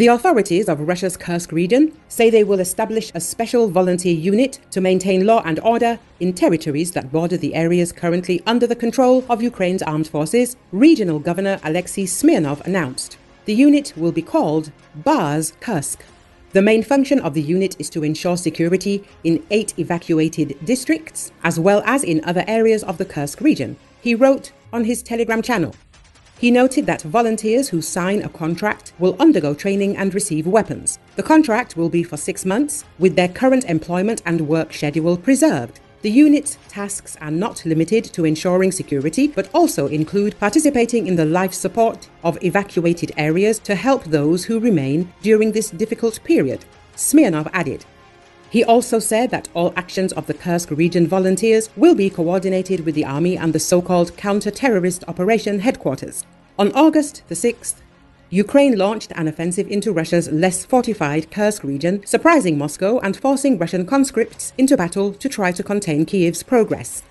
The authorities of Russia's Kursk region say they will establish a special volunteer unit to maintain law and order in territories that border the areas currently under the control of Ukraine's armed forces, Regional Governor Alexei Smirnov announced. The unit will be called BARS Kursk. The main function of the unit is to ensure security in eight evacuated districts, as well as in other areas of the Kursk region, he wrote on his Telegram channel. He noted that volunteers who sign a contract will undergo training and receive weapons. The contract will be for six months, with their current employment and work schedule preserved. The unit's tasks are not limited to ensuring security, but also include participating in the life support of evacuated areas to help those who remain during this difficult period, Smirnov added. He also said that all actions of the Kursk region volunteers will be coordinated with the army and the so-called counter-terrorist operation headquarters. On August the 6th, Ukraine launched an offensive into Russia's less fortified Kursk region, surprising Moscow and forcing Russian conscripts into battle to try to contain Kiev's progress.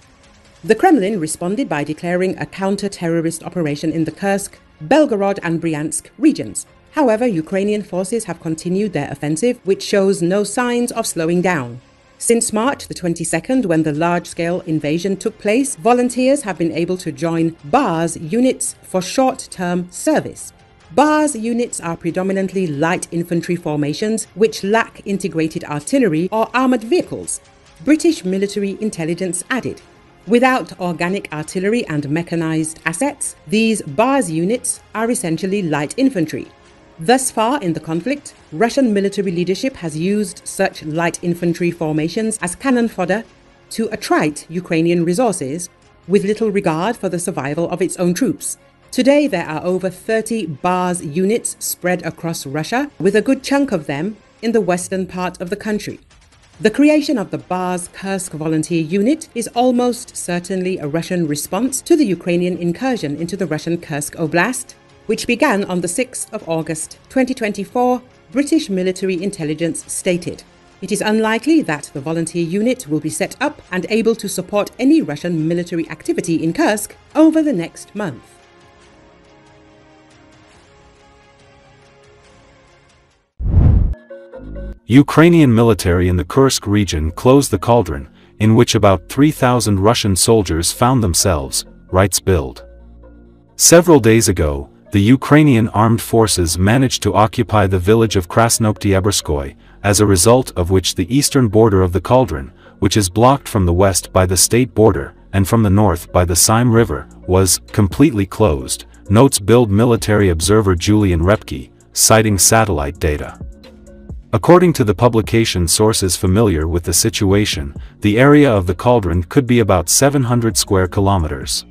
The Kremlin responded by declaring a counter-terrorist operation in the Kursk, Belgorod and Bryansk regions, However, Ukrainian forces have continued their offensive, which shows no signs of slowing down. Since March the 22nd, when the large scale invasion took place, volunteers have been able to join BARS units for short term service. BARS units are predominantly light infantry formations which lack integrated artillery or armoured vehicles. British military intelligence added. Without organic artillery and mechanized assets, these BARS units are essentially light infantry. Thus far in the conflict, Russian military leadership has used such light infantry formations as cannon fodder to attrite Ukrainian resources with little regard for the survival of its own troops. Today, there are over 30 BARS units spread across Russia, with a good chunk of them in the western part of the country. The creation of the BARS Kursk volunteer unit is almost certainly a Russian response to the Ukrainian incursion into the Russian Kursk Oblast which began on the 6th of August 2024, British military intelligence stated. It is unlikely that the volunteer unit will be set up and able to support any Russian military activity in Kursk over the next month. Ukrainian military in the Kursk region closed the cauldron, in which about 3,000 Russian soldiers found themselves, writes Bild. Several days ago, the Ukrainian armed forces managed to occupy the village of Krasnooktyabrskoye, as a result of which the eastern border of the cauldron, which is blocked from the west by the state border, and from the north by the Seym River, was completely closed, notes Bild military observer Julian Röpcke, citing satellite data. According to the publication sources familiar with the situation, the area of the cauldron could be about 700 square kilometers.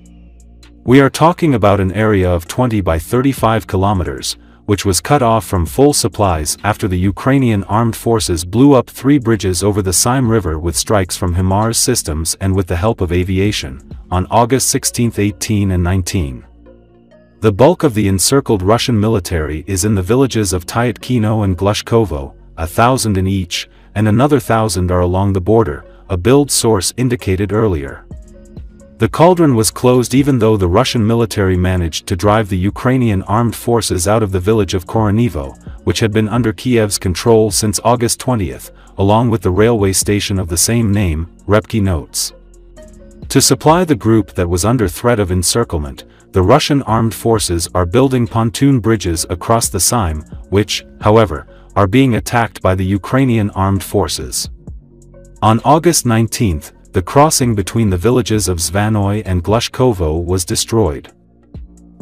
We are talking about an area of 20 by 35 kilometers, which was cut off from full supplies after the Ukrainian armed forces blew up three bridges over the Seym River with strikes from HIMARS systems and with the help of aviation, on August 16, 18 and 19. The bulk of the encircled Russian military is in the villages of Tyatkino and Glushkovo, a thousand in each, and another thousand are along the border, a Bild source indicated earlier. The cauldron was closed even though the Russian military managed to drive the Ukrainian armed forces out of the village of Korenevo, which had been under Kiev's control since August 20, along with the railway station of the same name, Röpcke notes. To supply the group that was under threat of encirclement, the Russian armed forces are building pontoon bridges across the Seym, which, however, are being attacked by the Ukrainian armed forces. On August 19, the crossing between the villages of Zvannoye and Glushkovo was destroyed.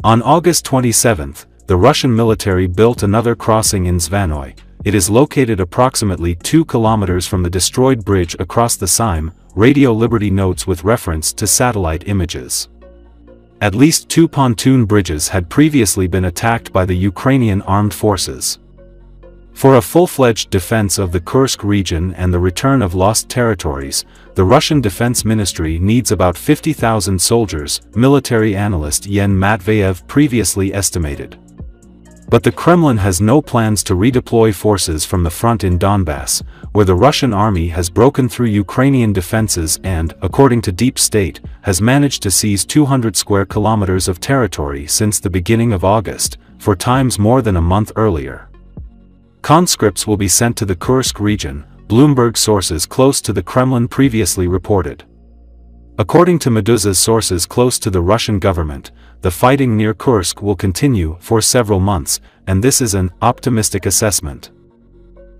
On August 27, the Russian military built another crossing in Zvannoye. It is located approximately 2 kilometers from the destroyed bridge across the Seym, Radio Liberty notes with reference to satellite images. At least two pontoon bridges had previously been attacked by the Ukrainian armed forces. For a full-fledged defense of the Kursk region and the return of lost territories, the Russian Defense Ministry needs about 50,000 soldiers, military analyst Yan Matveyev previously estimated. But the Kremlin has no plans to redeploy forces from the front in Donbass, where the Russian army has broken through Ukrainian defenses and, according to Deep State, has managed to seize 200 square kilometers of territory since the beginning of August, for times more than a month earlier. Conscripts will be sent to the Kursk region, Bloomberg sources close to the Kremlin previously reported. According to Meduza's sources close to the Russian government, the fighting near Kursk will continue for several months, and this is an optimistic assessment.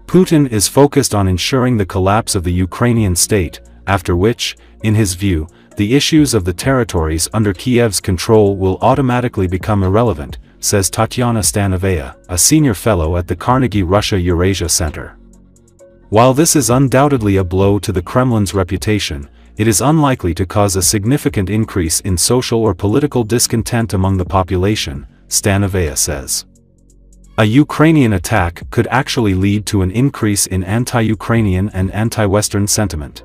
Putin is focused on ensuring the collapse of the Ukrainian state, after which, in his view, the issues of the territories under Kiev's control will automatically become irrelevant, says Tatiana Stanovaya, a senior fellow at the Carnegie Russia Eurasia Center. While this is undoubtedly a blow to the Kremlin's reputation, it is unlikely to cause a significant increase in social or political discontent among the population, Stanovaya says. A Ukrainian attack could actually lead to an increase in anti-Ukrainian and anti-Western sentiment.